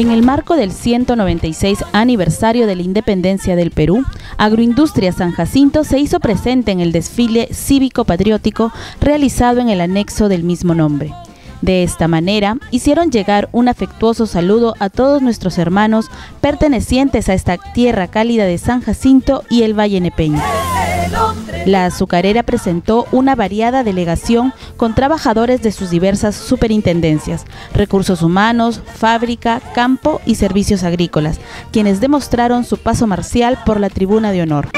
En el marco del 196 aniversario de la independencia del Perú, Agroindustria San Jacinto se hizo presente en el desfile cívico-patriótico realizado en el anexo del mismo nombre. De esta manera, hicieron llegar un afectuoso saludo a todos nuestros hermanos pertenecientes a esta tierra cálida de San Jacinto y el Valle Nepeño. La azucarera presentó una variada delegación con trabajadores de sus diversas superintendencias, recursos humanos, fábrica, campo y servicios agrícolas, quienes demostraron su paso marcial por la tribuna de honor.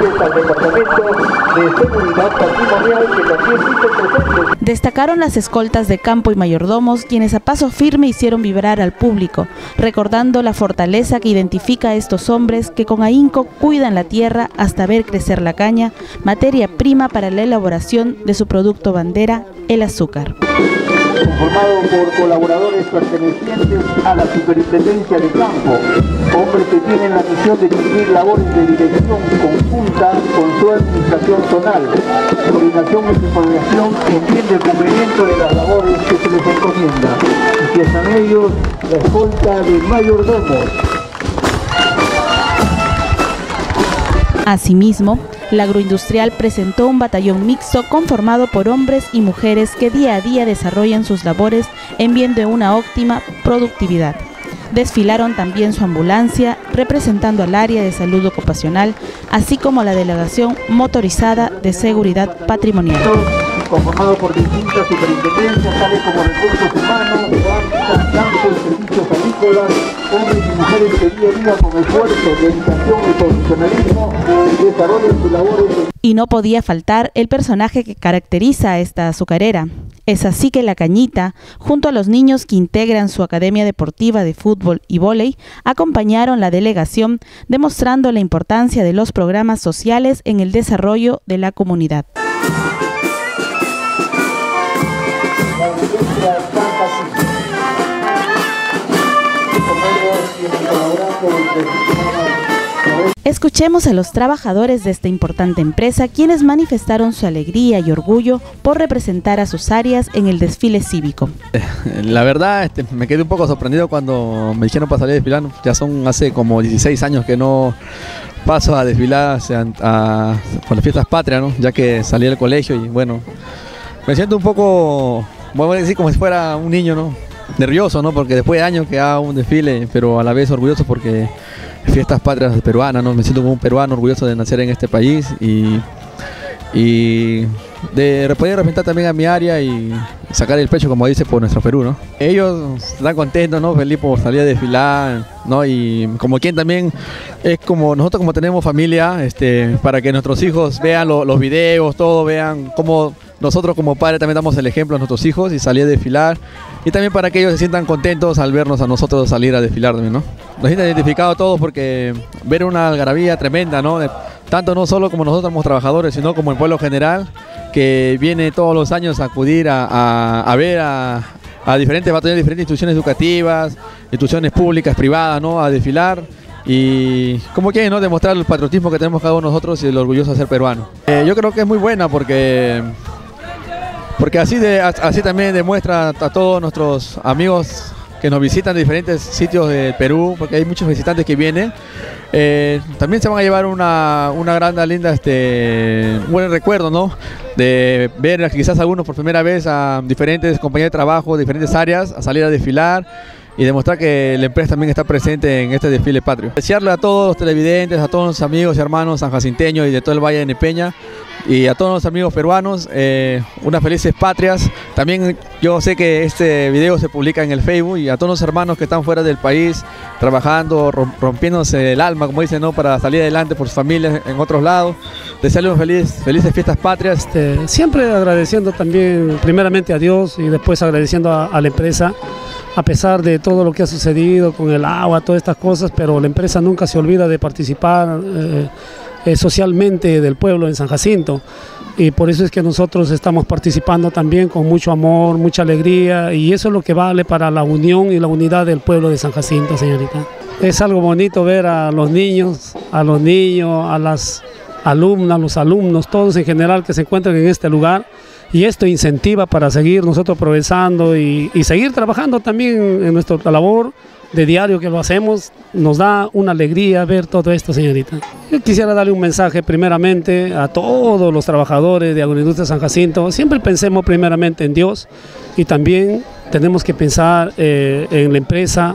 Go! Destacaron las escoltas de campo y mayordomos, quienes a paso firme hicieron vibrar al público, recordando la fortaleza que identifica a estos hombres que con ahínco cuidan la tierra hasta ver crecer la caña, materia prima para la elaboración de su producto bandera, el azúcar. Conformado por colaboradores pertenecientes a la Superintendencia de Campo, hombres que tienen la misión de dirigir labores de dirección conjunta con su administración zonal, coordinación y supervisión en del cumplimiento de las labores que se les encomienda, y que están ellos la escolta de mayordomos. Asimismo, la agroindustrial presentó un batallón mixto conformado por hombres y mujeres que día a día desarrollan sus labores en bien de una óptima productividad. Desfilaron también su ambulancia representando al área de salud ocupacional, así como la delegación motorizada de seguridad patrimonial conformado por distintas superintendencias, tales como recursos humanos, campos, servicios agrícolas, hombres y mujeres que día a día con esfuerzo, dedicación y profesionalismo desarrollan sus labores. Y no podía faltar el personaje que caracteriza a esta azucarera. Es así que la Cañita, junto a los niños que integran su academia deportiva de fútbol y vóley, acompañaron la delegación demostrando la importancia de los programas sociales en el desarrollo de la comunidad. Escuchemos a los trabajadores de esta importante empresa quienes manifestaron su alegría y orgullo por representar a sus áreas en el desfile cívico. Eh, la verdad este, me quedé un poco sorprendido cuando me dijeron para salir a desfilar. Ya son hace como 16 años que no paso a desfilar a, por las fiestas patrias, ya que salí del colegio y bueno, me siento un poco, voy a decir como si fuera un niño, ¿no? nervioso, ¿no? Porque después de años que hago un desfile, pero a la vez orgulloso porque fiestas patrias peruanas, ¿no? Me siento como un peruano orgulloso de nacer en este país y, y de poder representar también a mi área y sacar el pecho, como dice, por nuestro Perú, ¿no? Ellos están contentos, ¿no? Feliz por salir a desfilar, ¿no? Y como quien también es como nosotros como tenemos familia, este, para que nuestros hijos vean los videos, todo, vean cómo nosotros como padres también damos el ejemplo a nuestros hijos y salir a desfilar. Y también para que ellos se sientan contentos al vernos a nosotros salir a desfilar también, ¿no? Nos sienten identificados todos porque ver una algarabía tremenda, ¿no? tanto no solo como nosotros como trabajadores, sino como el pueblo general, que viene todos los años a acudir a, ver a, diferentes batallones, diferentes instituciones educativas, instituciones públicas, privadas, ¿no? A desfilar y como quieren, ¿no? Demostrar el patriotismo que tenemos cada uno de nosotros y el orgulloso de ser peruano. Eh, yo creo que es muy buena porque porque así, de, así también demuestra a todos nuestros amigos que nos visitan de diferentes sitios de Perú, porque hay muchos visitantes que vienen. Eh, también se van a llevar una, una gran, linda, este, buen recuerdo, ¿no? De ver quizás algunos por primera vez a diferentes compañías de trabajo, diferentes áreas, a salir a desfilar y demostrar que la empresa también está presente en este desfile patrio. Desearle a todos los televidentes, a todos los amigos y hermanos sanjacinteños y de todo el Valle de Nepeña y a todos los amigos peruanos, eh, unas felices patrias. También yo sé que este video se publica en el Facebook y a todos los hermanos que están fuera del país trabajando, rompiéndose el alma, como dicen, ¿no? para salir adelante por sus familias en otros lados. Desearles feliz, felices fiestas patrias. Este, siempre agradeciendo también primeramente a Dios y después agradeciendo a, la empresa a pesar de todo lo que ha sucedido con el agua, todas estas cosas, pero la empresa nunca se olvida de participar. Eh, eh, socialmente del pueblo en San Jacinto. y por eso es que nosotros estamos participando también con mucho amor, mucha alegría y eso es lo que vale para la unión y la unidad del pueblo de San Jacinto, señorita. Es algo bonito ver a los niños, a los niños, a las alumnas, los alumnos, todos en general que se encuentran en este lugar y esto incentiva para seguir nosotros progresando y, seguir trabajando también en nuestra labor de diario que lo hacemos, nos da una alegría ver todo esto, señorita. Yo quisiera darle un mensaje primeramente a todos los trabajadores de Agroindustria San Jacinto. Siempre pensemos primeramente en Dios y también tenemos que pensar eh, en la empresa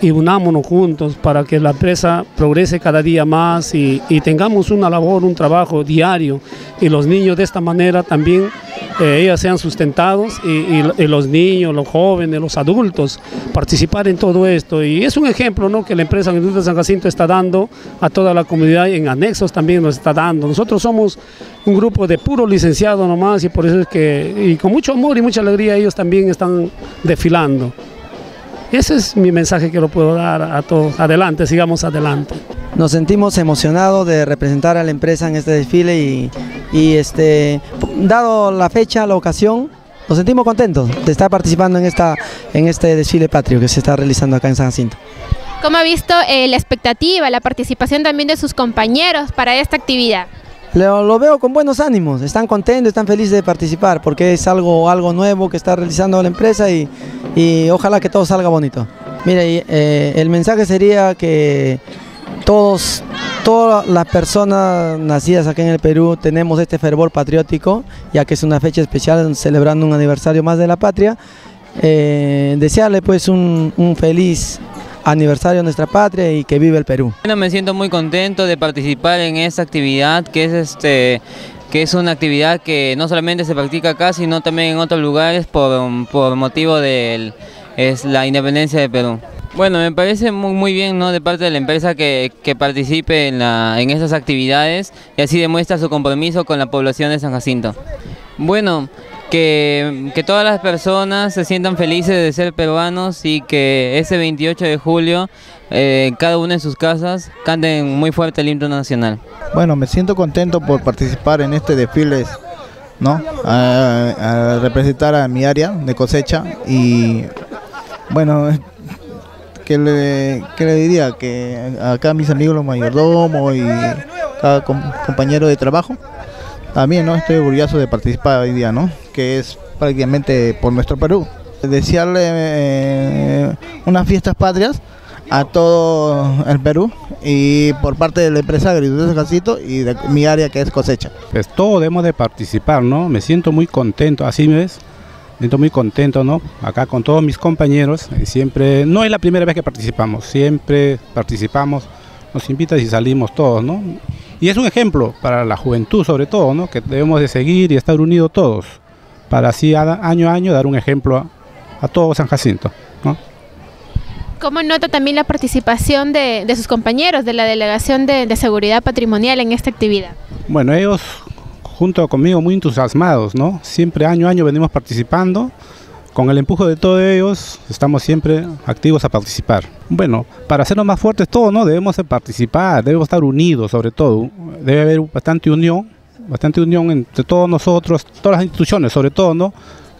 y unámonos juntos para que la empresa progrese cada día más y tengamos una labor, un trabajo diario y los niños de esta manera también eh, ellas sean sustentados y, y, los niños, los jóvenes, los adultos participar en todo esto. Y es un ejemplo ¿no? que la empresa Industria San Jacinto está dando a toda la comunidad y en anexos también nos está dando. Nosotros somos un grupo de puro licenciado nomás y por eso es que, y con mucho amor y mucha alegría ellos también están desfilando. Ese es mi mensaje que lo puedo dar a todos. Adelante, sigamos adelante. Nos sentimos emocionados de representar a la empresa en este desfile y, y este, dado la fecha, la ocasión, nos sentimos contentos de estar participando en, esta, en este desfile patrio que se está realizando acá en San Jacinto. ¿Cómo ha visto eh, la expectativa, la participación también de sus compañeros para esta actividad? Lo, lo, veo con buenos ánimos, están contentos, están felices de participar porque es algo, algo nuevo que está realizando la empresa y, y ojalá que todo salga bonito. Mire, eh, el mensaje sería que todos, todas las personas nacidas aquí en el Perú tenemos este fervor patriótico, ya que es una fecha especial celebrando un aniversario más de la patria. Eh, desearle pues un, feliz aniversario de nuestra patria y que vive el Perú. Bueno, me siento muy contento de participar en esta actividad que es este que es una actividad que no solamente se practica acá, sino también en otros lugares por, por motivo de es la independencia de Perú. Bueno, me parece muy, muy bien ¿no? de parte de la empresa que, que participe en, la, en estas actividades y así demuestra su compromiso con la población de San Jacinto. Bueno, que, que, todas las personas se sientan felices de ser peruanos y que ese 28 de julio eh, cada uno en sus casas canten muy fuerte el himno nacional. Bueno, me siento contento por participar en este desfile, ¿no? A, a representar a mi área de cosecha y bueno, que le, que le diría que acá mis amigos los mayordomos y cada com compañero de trabajo también no estoy orgulloso de participar hoy día, ¿no? Que es prácticamente por nuestro Perú. Desearle eh, unas fiestas patrias a todo el Perú y por parte de la empresa Agricultura Casito y de mi área que es cosecha. Pues todos debemos de participar, ¿no? Me siento muy contento, así me ves. Me siento muy contento, ¿no? Acá con todos mis compañeros, siempre, no es la primera vez que participamos, siempre participamos, nos invitan y salimos todos, ¿no? Y es un ejemplo para la juventud sobre todo, ¿no? que debemos de seguir y estar unidos todos, para así año a año dar un ejemplo a, a todo San Jacinto. ¿no? ¿Cómo nota también la participación de, de sus compañeros de la Delegación de, de, Seguridad Patrimonial en esta actividad? Bueno, ellos junto conmigo muy entusiasmados, ¿no? Siempre año a año venimos participando. Con el empuje de todos ellos, estamos siempre activos a participar. Bueno, para hacernos más fuertes todos, ¿no? Debemos de participar, debemos estar unidos sobre todo. Debe haber bastante unión, bastante unión entre todos nosotros, todas las instituciones sobre todo, ¿no?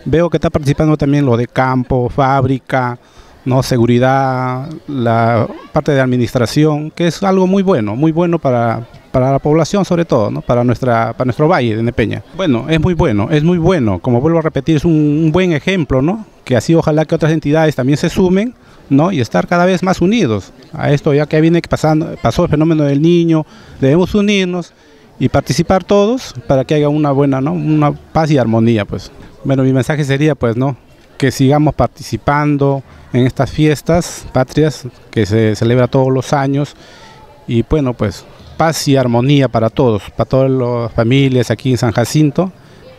Veo que está participando también lo de campo, fábrica, ¿no? seguridad, la parte de administración, que es algo muy bueno, muy bueno para, para la población sobre todo, ¿no? para, nuestra, para nuestro valle de Nepeña. Bueno, es muy bueno, es muy bueno, como vuelvo a repetir, es un, un buen ejemplo, ¿no? que así ojalá que otras entidades también se sumen ¿no? y estar cada vez más unidos a esto, ya que viene pasando, pasó el fenómeno del niño, debemos unirnos y participar todos para que haya una buena, ¿no? una paz y armonía. Pues. Bueno, mi mensaje sería pues, ¿no? que sigamos participando en estas fiestas patrias que se celebra todos los años y bueno, pues paz y armonía para todos, para todas las familias aquí en San Jacinto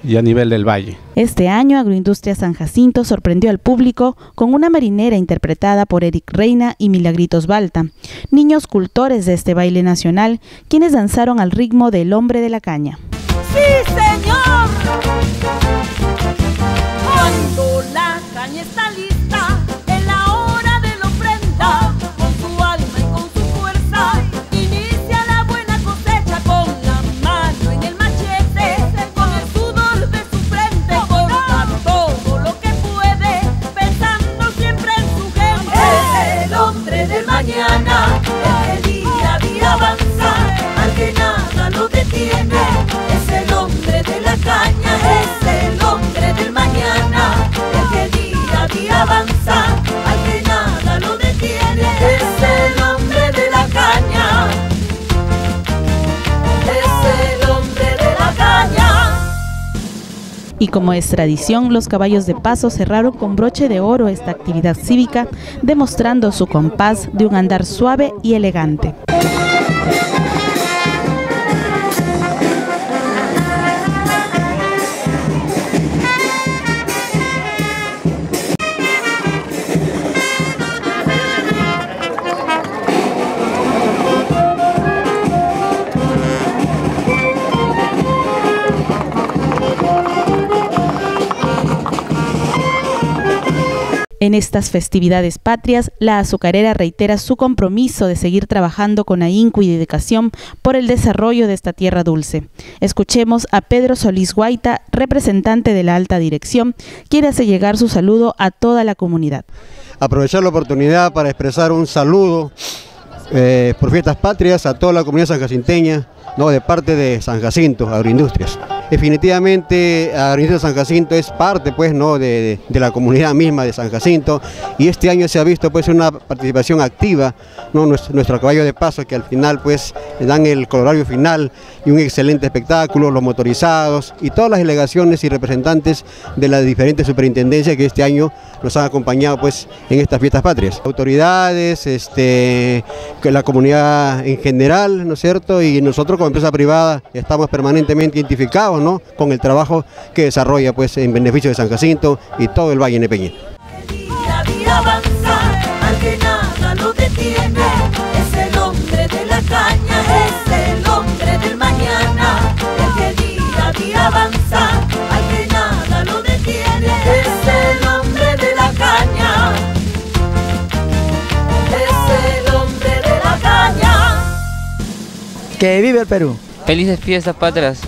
y a nivel del valle. Este año Agroindustria San Jacinto sorprendió al público con una marinera interpretada por Eric Reina y Milagritos Balta, niños cultores de este baile nacional, quienes danzaron al ritmo del hombre de la caña. ¡Sí, señor! Y como es tradición, los caballos de paso cerraron con broche de oro esta actividad cívica, demostrando su compás de un andar suave y elegante. En estas festividades patrias, la azucarera reitera su compromiso de seguir trabajando con ahínco y dedicación por el desarrollo de esta tierra dulce. Escuchemos a Pedro Solís Guaita, representante de la alta dirección, quien hace llegar su saludo a toda la comunidad. Aprovechar la oportunidad para expresar un saludo eh, por fiestas patrias a toda la comunidad sanjacinteña, no, de parte de San Jacinto, Agroindustrias. Definitivamente Agroindustria San Jacinto es parte pues, ¿no? De, de, la comunidad misma de San Jacinto y este año se ha visto pues, una participación activa, ¿no? nuestro, nuestro caballo de paso que al final pues, dan el colorario final y un excelente espectáculo, los motorizados y todas las delegaciones y representantes de las diferentes superintendencias que este año nos han acompañado pues, en estas fiestas patrias. Autoridades, este, la comunidad en general, ¿no es cierto? Y nosotros como empresa privada estamos permanentemente identificados ¿no? con el trabajo que desarrolla pues, en beneficio de San Jacinto y todo el Valle Nepeñe. Día a día avanza, al que nada lo detiene, es el hombre de la caña, es el hombre del mañana, el que día a día avanza, al que nada lo detiene, es el hombre de la caña, es el hombre de la caña. Que vive el Perú. Felices fiestas patrias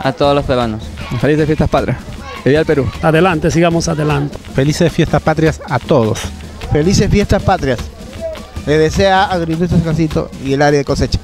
a todos los peruanos. Felices fiestas patrias. Viva el Perú. Adelante, sigamos adelante. Felices fiestas patrias a todos. Felices fiestas patrias. Le desea San Jacinto y el área de cosecha.